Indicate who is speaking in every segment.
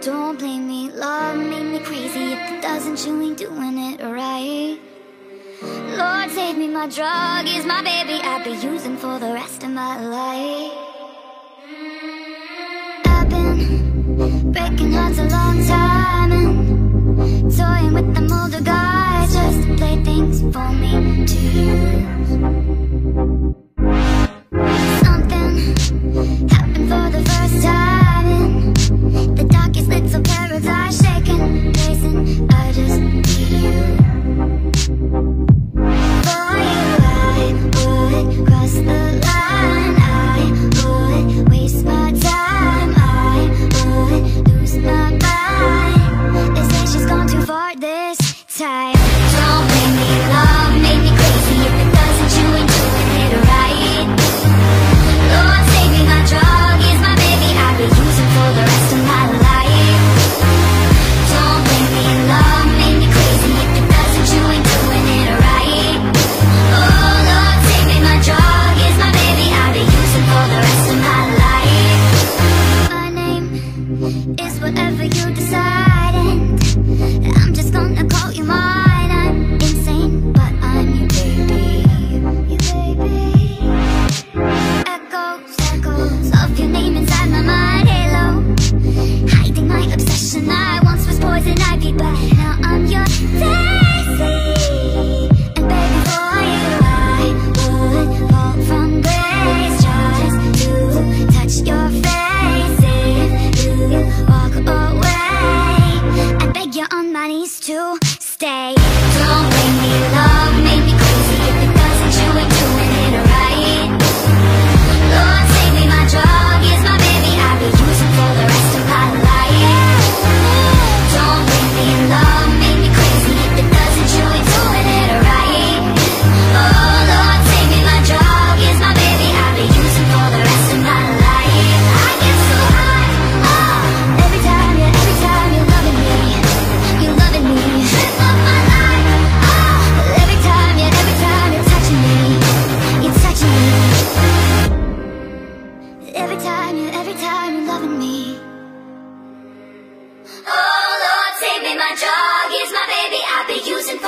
Speaker 1: Don't blame me, love made me crazy. If it doesn't, you ain't doing it right. Lord, save me, my drug is my baby. I'll be using for the rest of my life. I've been breaking hearts a long time And toying with the older guys Just to play things for me, To too. time. circles of humanity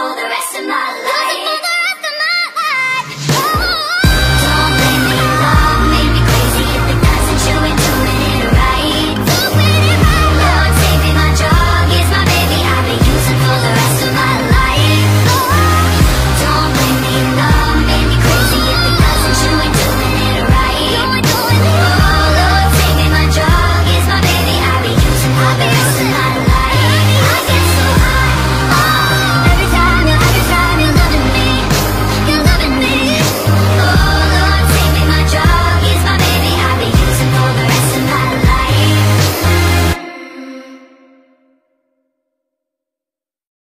Speaker 1: for the rest.